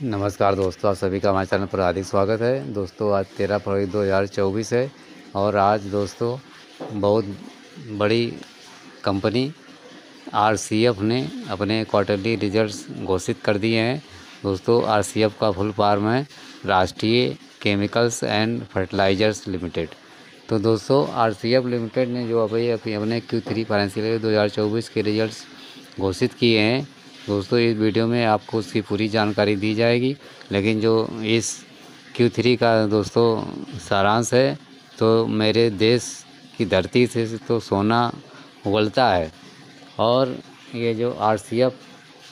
नमस्कार दोस्तों, आप सभी का हमारे चैनल पर हार्दिक स्वागत है। दोस्तों, आज तेरह फरवरी दो हज़ार चौबीस है और आज दोस्तों, बहुत बड़ी कंपनी आरसीएफ ने अपने क्वार्टरली रिजल्ट्स घोषित कर दिए हैं। दोस्तों, आरसीएफ का फुल फॉर्म है राष्ट्रीय केमिकल्स एंड फर्टिलाइजर्स लिमिटेड। तो दोस्तों, आरसीएफ लिमिटेड ने जो अभी अपने क्यू थ्री फाइनेंशियल दो हज़ार चौबीस के रिजल्ट्स घोषित किए हैं दोस्तों, इस वीडियो में आपको उसकी पूरी जानकारी दी जाएगी, लेकिन जो इस क्यू थ्री का दोस्तों सारांश है तो मेरे देश की धरती से तो सोना उगलता है और ये जो आरसीएफ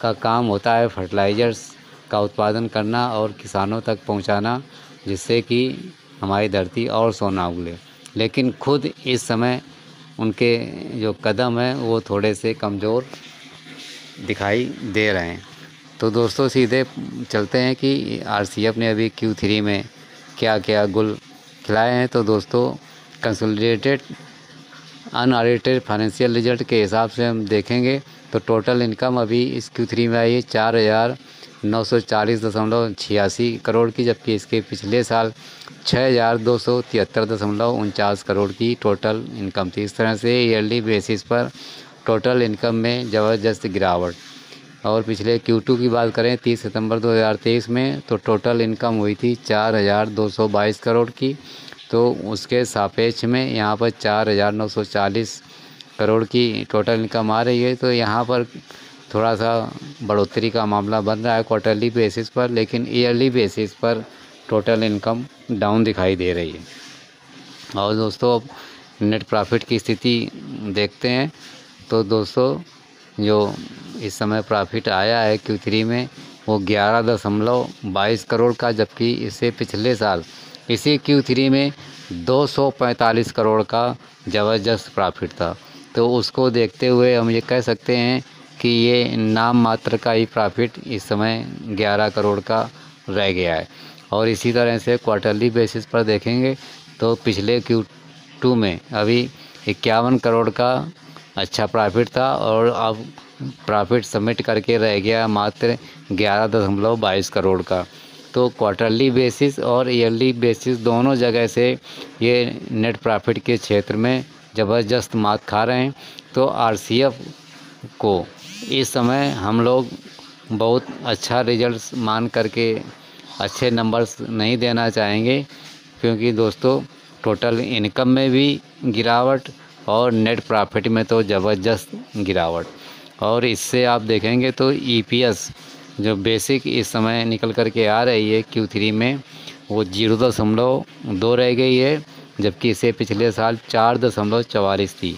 का काम होता है फर्टिलाइज़र्स का उत्पादन करना और किसानों तक पहुंचाना, जिससे कि हमारी धरती और सोना उगले। लेकिन खुद इस समय उनके जो कदम हैं, वो थोड़े से कमज़ोर दिखाई दे रहे हैं। तो दोस्तों, सीधे चलते हैं कि आरसीएफ ने अभी क्यू थ्री में क्या क्या गुल खिलाए हैं। तो दोस्तों कंसोलिडेटेड अनऑडिटेड फाइनेंशियल रिज़ल्ट के हिसाब से हम देखेंगे। तो टोटल इनकम अभी इस क्यू थ्री में आई है चार हज़ार नौ सौ चालीस दशमलव छियासी करोड़ की, जबकि इसके पिछले साल छः हज़ार दो सौ तिहत्तर दशमलव उनचास करोड़ की टोटल इनकम थी। इस तरह से ईयरली बेसिस पर टोटल इनकम में ज़बरदस्त गिरावट। और पिछले Q2 की बात करें 30 सितंबर 2023 में तो टोटल इनकम हुई थी चार हज़ार दो सौ बाईस करोड़ की। तो उसके सापेक्ष में यहाँ पर चार हज़ार नौ सौ चालीस करोड़ की टोटल इनकम आ रही है। तो यहाँ पर थोड़ा सा बढ़ोतरी का मामला बन रहा है क्वार्टरली बेसिस पर, लेकिन ईयरली बेसिस पर टोटल इनकम डाउन दिखाई दे रही है। और दोस्तों नेट प्रॉफिट की स्थिति देखते हैं। तो दोस्तों, जो इस समय प्रॉफिट आया है क्यू थ्री में, वो ग्यारह दशमलव बाईस करोड़ का, जबकि इससे पिछले साल, इसी क्यू थ्री में दो सौ पैंतालीस करोड़ का ज़बरदस्त प्रॉफिट था। तो उसको देखते हुए हम ये कह सकते हैं कि ये नाम मात्र का ही प्रॉफिट इस समय ग्यारह करोड़ का रह गया है। और इसी तरह से क्वार्टरली बेसिस पर देखेंगे तो पिछले क्यू टू में अभी इक्यावन करोड़ का अच्छा प्रॉफिट था और अब प्रॉफिट सबमिट करके रह गया मात्र ग्यारह दशमलव बाईस करोड़ का। तो क्वार्टरली बेसिस और ईयरली बेसिस दोनों जगह से ये नेट प्रॉफिट के क्षेत्र में ज़बरदस्त मात खा रहे हैं। तो आरसीएफ को इस समय हम लोग बहुत अच्छा रिज़ल्ट मान करके अच्छे नंबर्स नहीं देना चाहेंगे, क्योंकि दोस्तों, टोटल इनकम में भी गिरावट और नेट प्रॉफिट में तो ज़बरदस्त गिरावट। और इससे आप देखेंगे तो ईपीएस जो बेसिक इस समय निकल कर के आ रही है क्यू थ्री में, वो ज़ीरो दशमलव दो रह गई है, जबकि इसे पिछले साल चार दशमलव चवालीस थी।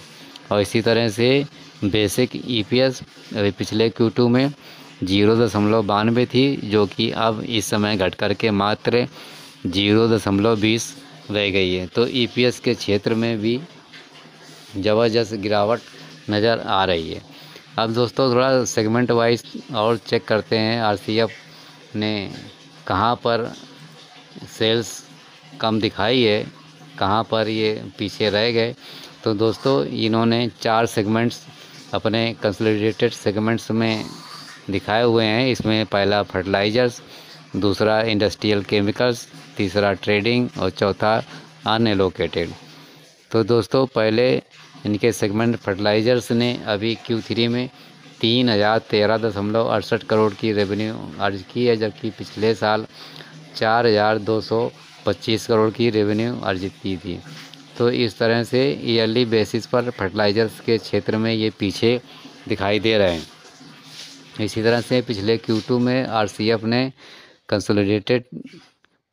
और इसी तरह से बेसिक ईपीएस अभी पिछले क्यू टू में ज़ीरो दशमलव बानवे थी, जो कि अब इस समय घट कर के मात्र ज़ीरो दशमलव बीस रह गई है। तो ईपीएस के क्षेत्र में भी ज़बरदस्त गिरावट नज़र आ रही है। अब दोस्तों, थोड़ा सेगमेंट वाइज और चेक करते हैं आरसीएफ ने कहाँ पर सेल्स कम दिखाई है, कहाँ पर ये पीछे रह गए। तो दोस्तों, इन्होंने चार सेगमेंट्स अपने कंसोलिडेटेड सेगमेंट्स में दिखाए हुए हैं। इसमें पहला फर्टिलाइजर्स दूसरा इंडस्ट्रियल केमिकल्स तीसरा ट्रेडिंग और चौथा अनएलोकेटेड तो दोस्तों, पहले इनके सेगमेंट फर्टिलाइज़र्स ने अभी क्यू थ्री में तीन हज़ार तेरह दशमलव अड़सठ करोड़ की रेवेन्यू अर्ज़ की है, जबकि पिछले साल चार हज़ार दो सौ पच्चीस करोड़ की रेवेन्यू अर्जित की थी। तो इस तरह से ईयरली बेसिस पर फर्टिलाइज़र्स के क्षेत्र में ये पीछे दिखाई दे रहे हैं। इसी तरह से पिछले क्यू टू में आर सी एफ़ ने कंसोलिडेटेड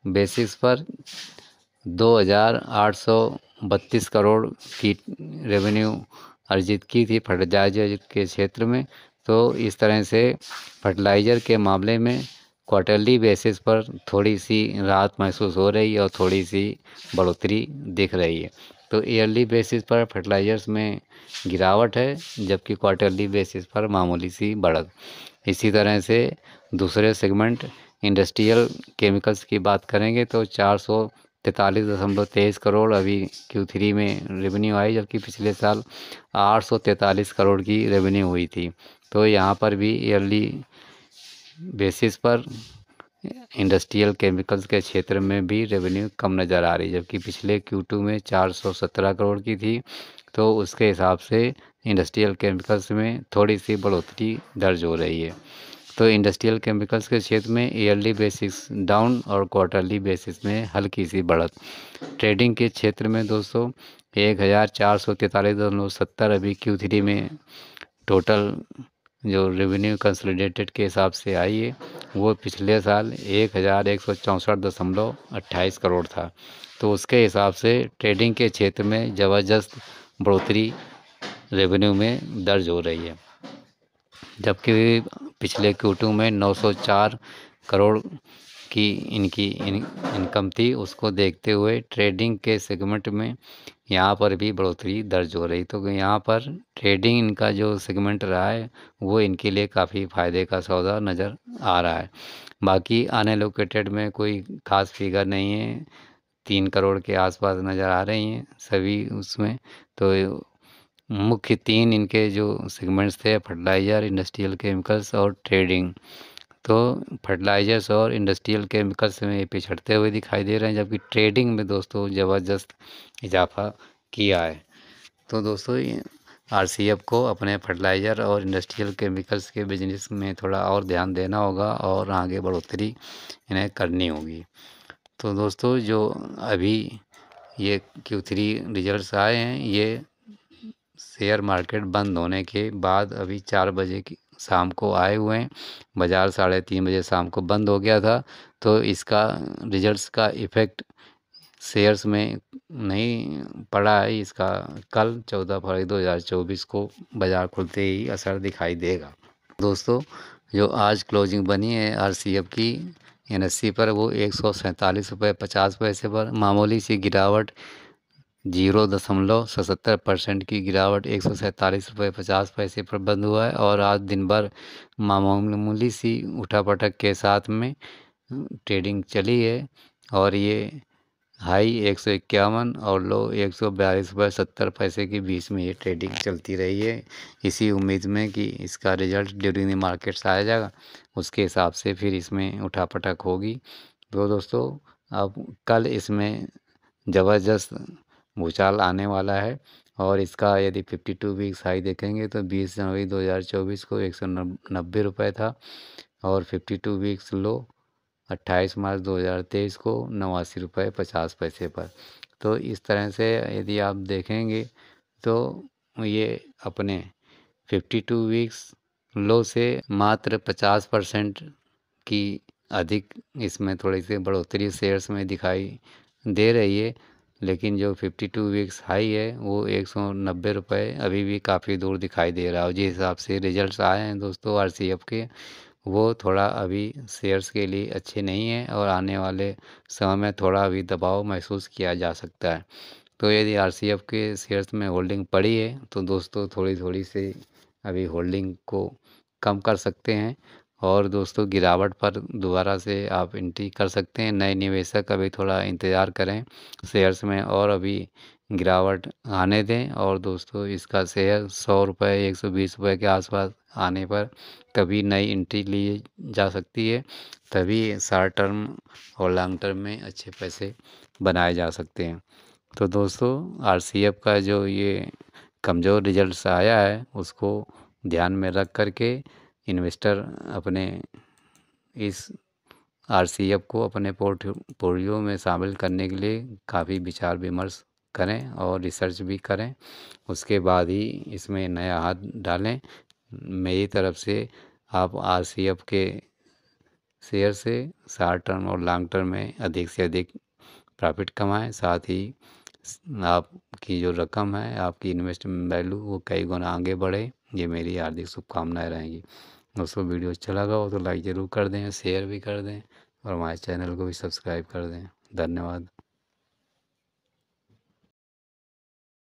बेसिस पर दो हज़ार आठ सौ बत्तीस करोड़ की रेवेन्यू अर्जित की थी फर्टिलाइज़र के क्षेत्र में। तो इस तरह से फर्टिलाइज़र के मामले में क्वार्टरली बेसिस पर थोड़ी सी राहत महसूस हो रही है और थोड़ी सी बढ़ोतरी दिख रही है। तो ईयरली बेसिस पर फर्टिलाइज़र्स में गिरावट है, जबकि क्वार्टरली बेसिस पर मामूली सी बढ़त। इसी तरह से दूसरे सेगमेंट इंडस्ट्रियल केमिकल्स की बात करेंगे तो 400 तैंतालीस दशमलव तेईस करोड़, अभी क्यू थ्री में रेवेन्यू आई, जबकि पिछले साल आठ सौ तैंतालीस करोड़ की रेवेन्यू हुई थी। तो यहाँ पर भी ईयरली बेसिस पर इंडस्ट्रियल केमिकल्स के क्षेत्र में भी रेवेन्यू कम नज़र आ रही, जबकि पिछले Q2 में 417 करोड़ की थी। तो उसके हिसाब से इंडस्ट्रियल केमिकल्स में थोड़ी सी बढ़ोतरी दर्ज हो रही है। तो इंडस्ट्रियल केमिकल्स के क्षेत्र में ईयरली बेसिस डाउन और क्वार्टरली बेसिस में हल्की सी बढ़त। ट्रेडिंग के क्षेत्र में दोस्तों, एक हज़ार चार सौ तैंतालीस दशमलव सत्तर अभी क्यू थ्री में टोटल जो रेवेन्यू कंसोलिडेटेड के हिसाब से आई है, वो पिछले साल एक हज़ार एक सौ चौंसठ दशमलव अट्ठाईस करोड़ था। तो उसके हिसाब से ट्रेडिंग के क्षेत्र में ज़बरदस्त बढ़ोतरी रेवेन्यू में दर्ज हो रही है। जबकि पिछले क्यूटू में 904 करोड़ की इनकी इन, इनकम थी। उसको देखते हुए ट्रेडिंग के सेगमेंट में यहाँ पर भी बढ़ोतरी दर्ज हो रही। तो यहाँ पर ट्रेडिंग इनका जो सेगमेंट रहा है वो इनके लिए काफ़ी फ़ायदे का सौदा नज़र आ रहा है। बाकी अनएलोकेटेड में कोई ख़ास फिगर नहीं है। तीन करोड़ के आसपास नज़र आ रही हैं सभी उसमें। तो मुख्य तीन इनके जो सेगमेंट्स थे फर्टिलाइज़र इंडस्ट्रियल केमिकल्स और ट्रेडिंग तो फर्टिलाइजर्स और इंडस्ट्रियल केमिकल्स में पिछड़ते हुए दिखाई दे रहे हैं, जबकि ट्रेडिंग में दोस्तों ज़बरदस्त इजाफा किया है। तो दोस्तों आर सी एफ़ को अपने फर्टिलाइज़र और इंडस्ट्रियल केमिकल्स के बिज़नेस में थोड़ा और ध्यान देना होगा और आगे बढ़ोतरी इन्हें करनी होगी। तो दोस्तों जो अभी ये क्यू थ्री रिज़ल्ट आए हैं, ये शेयर मार्केट बंद होने के बाद अभी चार बजे की शाम को आए हुए हैं। बाज़ार साढ़े तीन बजे शाम को बंद हो गया था तो इसका रिजल्ट्स का इफ़ेक्ट शेयर्स में नहीं पड़ा है। इसका कल चौदह फरवरी दो हज़ार चौबीस को बाज़ार खुलते ही असर दिखाई देगा। दोस्तों, जो आज क्लोजिंग बनी है आर सी एफ़ की एन एस सी पर, वो एक सौ सैंतालीस रुपये पचास पैसे पर, मामूली सी गिरावट ज़ीरो दशमलव सतहत्तर परसेंट की गिरावट, एक सौ सैंतालीस रुपये पचास पैसे पर बंद हुआ है और आज दिन भर मामूली सी उठापटक के साथ में ट्रेडिंग चली है और ये हाई एक सौ इक्यावन और लो एक सौ बयालीस रुपये सत्तर पैसे के बीच में ये ट्रेडिंग चलती रही है। इसी उम्मीद में कि इसका रिज़ल्ट ड्यूरिंग द मार्केट्स आया जाएगा, उसके हिसाब से फिर इसमें उठापटक होगी। तो दोस्तों, अब कल इसमें ज़बरदस्त भूचाल आने वाला है और इसका यदि 52 वीक्स हाई देखेंगे तो 20 जनवरी 2024 को एक सौ नब्बे रुपये था और 52 वीक्स लो 28 मार्च 2023 को नवासी रुपये पचास पैसे पर। तो इस तरह से यदि आप देखेंगे तो ये अपने 52 वीक्स लो से मात्र 50 परसेंट की अधिक इसमें थोड़ी सी बढ़ोतरी शेयर्स में दिखाई दे रही है। लेकिन जो 52 वीक्स हाई है, वो एक सौ नब्बे रुपये अभी भी काफ़ी दूर दिखाई दे रहा है। और जिस हिसाब से रिजल्ट्स आए हैं दोस्तों आरसीएफ के, वो थोड़ा अभी शेयर्स के लिए अच्छे नहीं हैं और आने वाले समय में थोड़ा अभी दबाव महसूस किया जा सकता है। तो यदि आरसीएफ के शेयर्स में होल्डिंग पड़ी है तो दोस्तों थोड़ी थोड़ी सी अभी होल्डिंग को कम कर सकते हैं। और दोस्तों, गिरावट पर दोबारा से आप एंट्री कर सकते हैं। नए निवेशक अभी थोड़ा इंतज़ार करें शेयर्स में और अभी गिरावट आने दें। और दोस्तों, इसका शेयर सौ रुपये एक सौ बीस रुपये के आसपास आने पर तभी नई एंट्री ली जा सकती है। तभी शॉर्ट टर्म और लॉन्ग टर्म में अच्छे पैसे बनाए जा सकते हैं। तो दोस्तों आरसीएफ का जो ये कमज़ोर रिज़ल्ट आया है, उसको ध्यान में रख करके इन्वेस्टर अपने इस आरसीएफ को अपने पोर्टफोलियो में शामिल करने के लिए काफ़ी विचार विमर्श करें और रिसर्च भी करें। उसके बाद ही इसमें नया हाथ डालें। मेरी तरफ़ से आप आरसीएफ के शेयर से शार्ट टर्म और लॉन्ग टर्म में अधिक से अधिक प्रॉफिट कमाएँ। साथ ही आपकी जो रकम है, आपकी इन्वेस्टमेंट वैल्यू वो कई गुना आगे बढ़े। ये मेरी हार्दिक शुभकामनाएँ रहेंगी। दोस्तों, वीडियो अच्छा लगा हो तो लाइक ज़रूर कर दें, शेयर भी कर दें और हमारे चैनल को भी सब्सक्राइब कर दें। धन्यवाद।